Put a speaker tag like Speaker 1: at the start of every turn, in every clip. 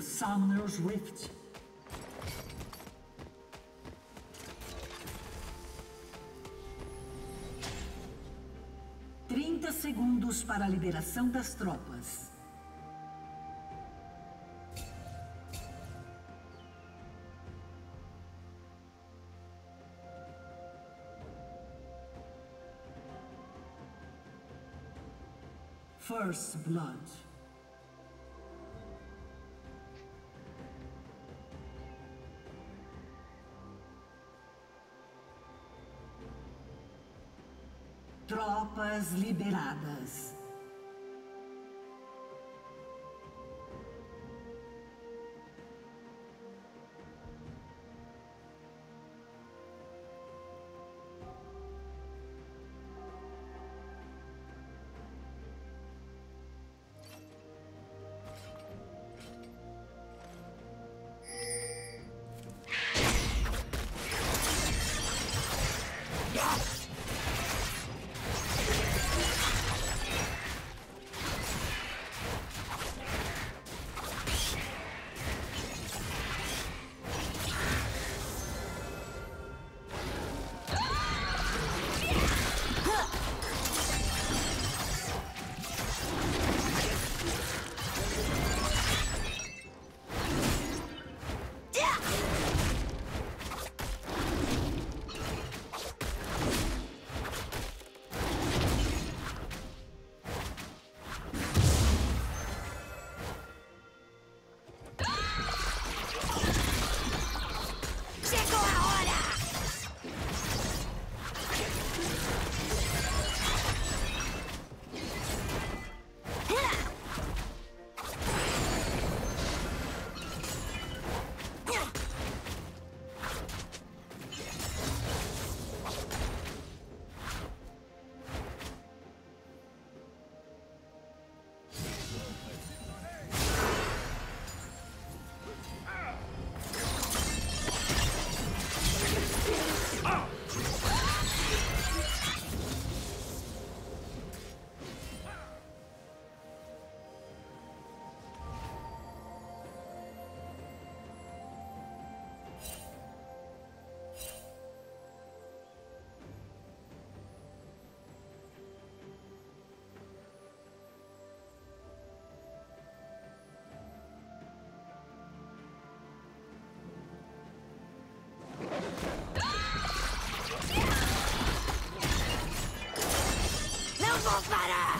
Speaker 1: Summoner's Rift. Trinta segundos para a liberação das tropas. First Blood. Tropas liberadas. para!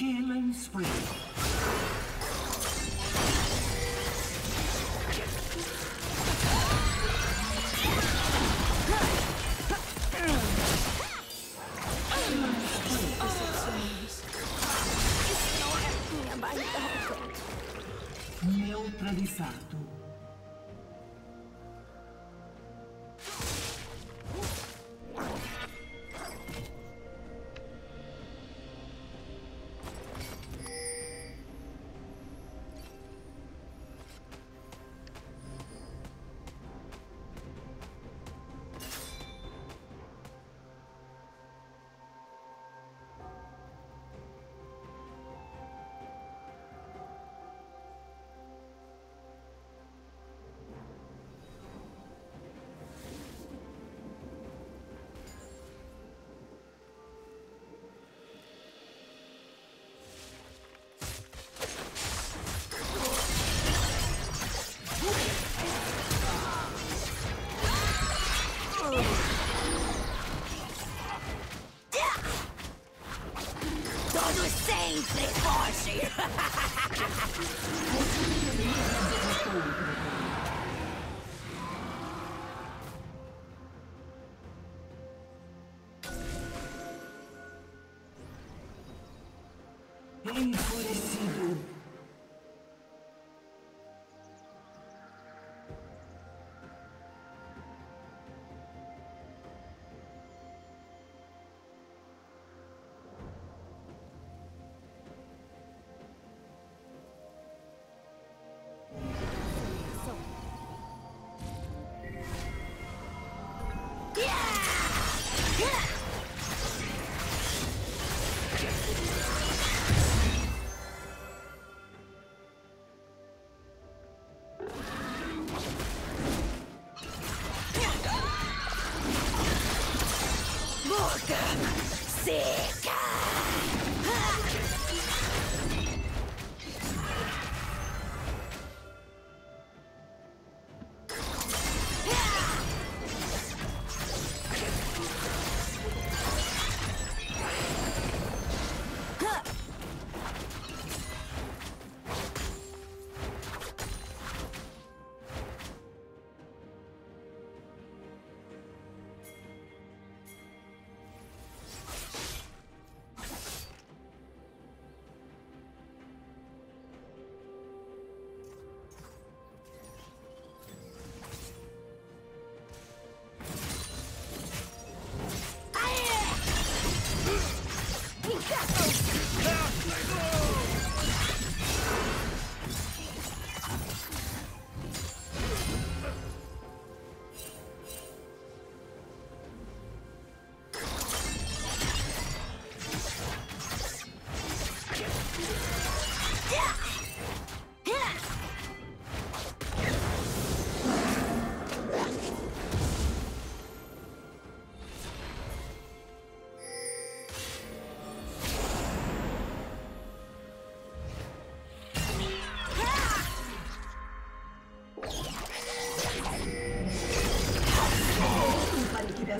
Speaker 1: Killing spree. Neutralizado.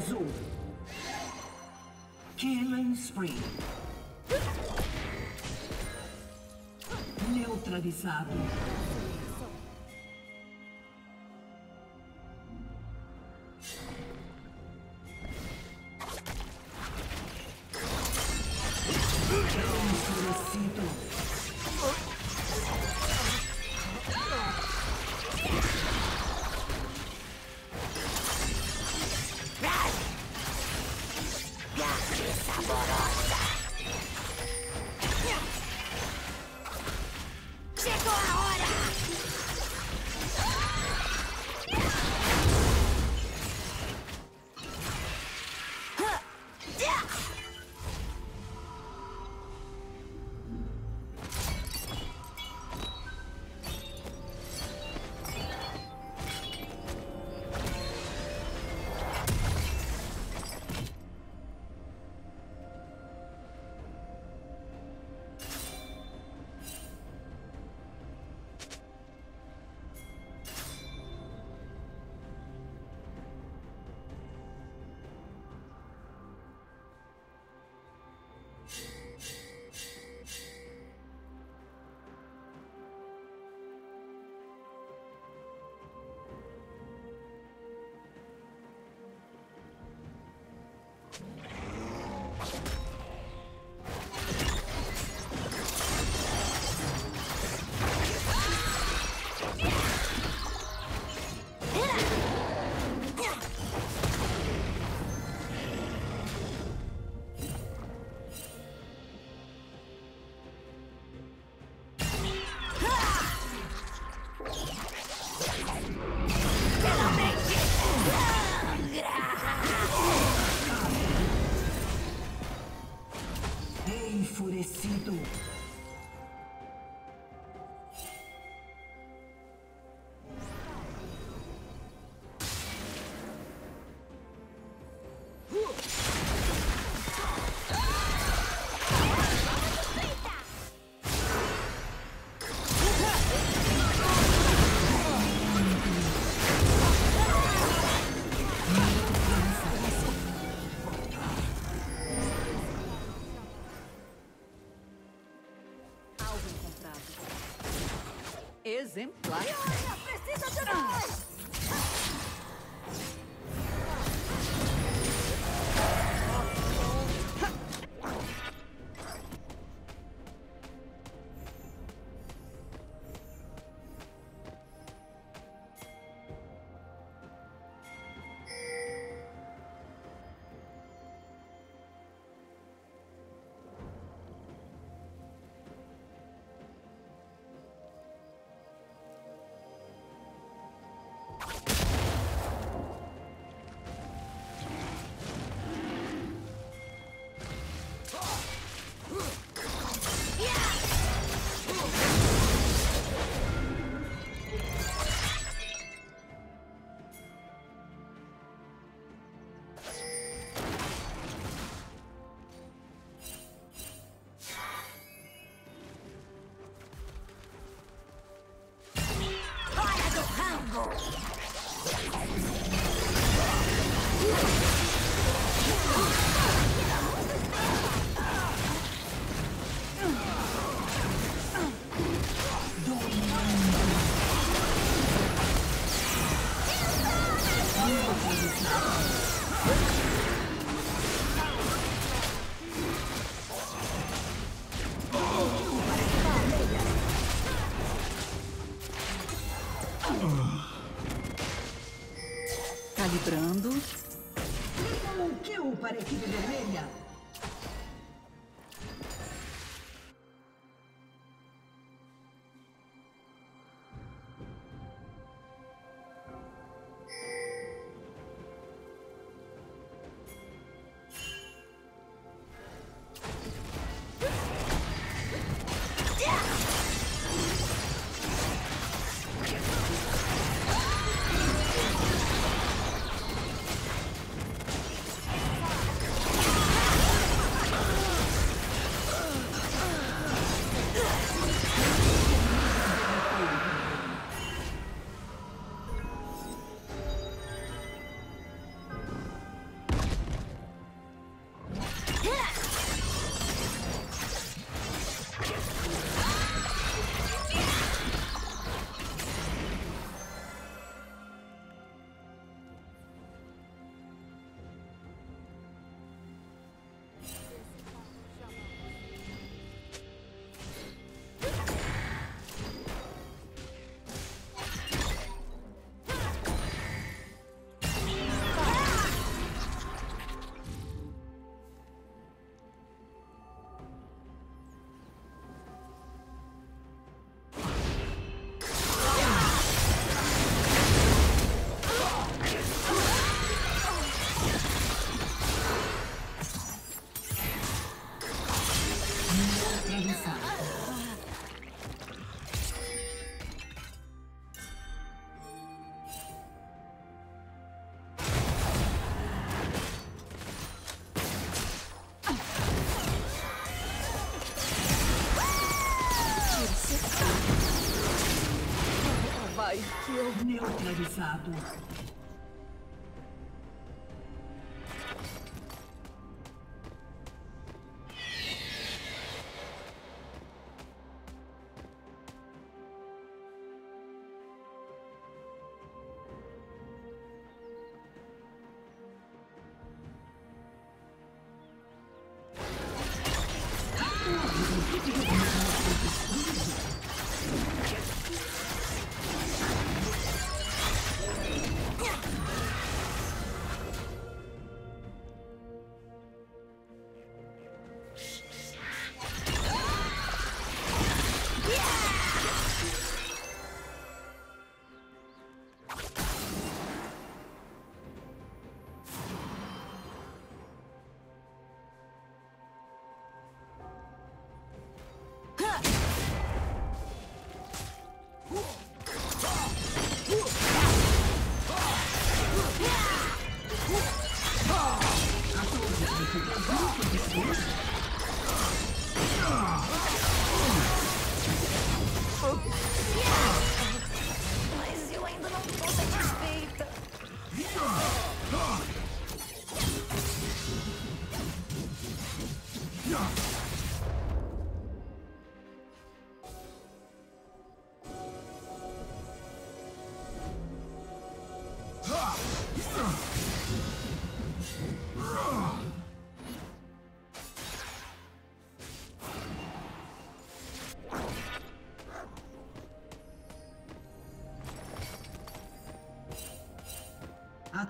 Speaker 1: Azul. Killing spree. Neutralizado.
Speaker 2: endurecido.
Speaker 3: Calibrando.
Speaker 1: Um kill para a equipe vermelha. Neutralizado.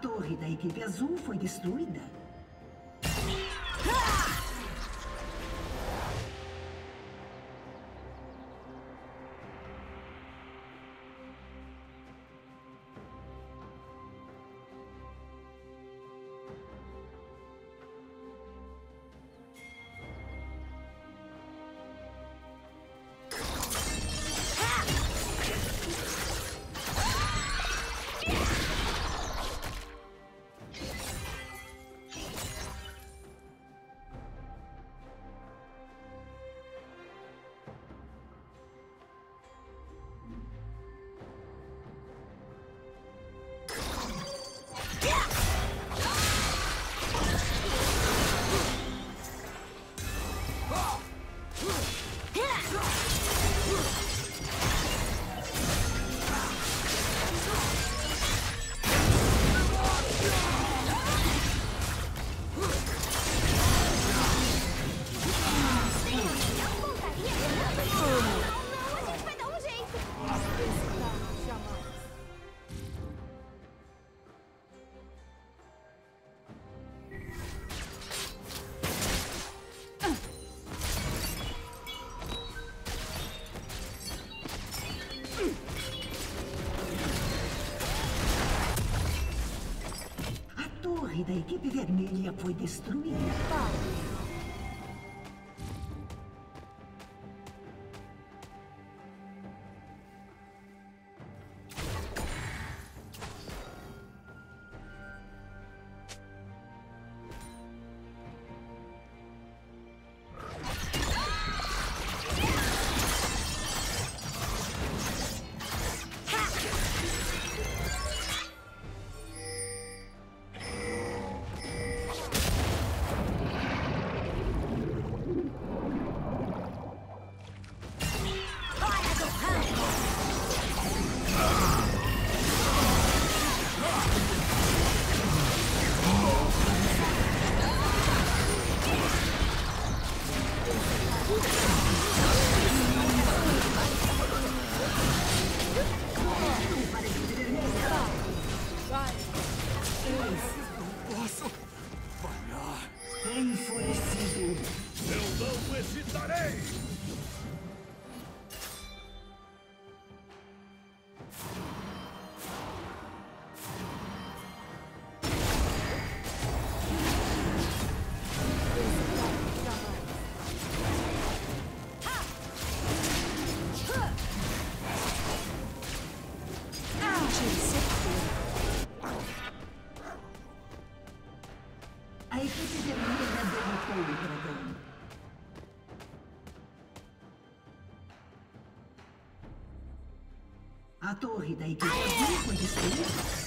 Speaker 1: torre da equipe azul foi destruída. da equipe vermelha foi destruída. A torre da equipe foi destruída.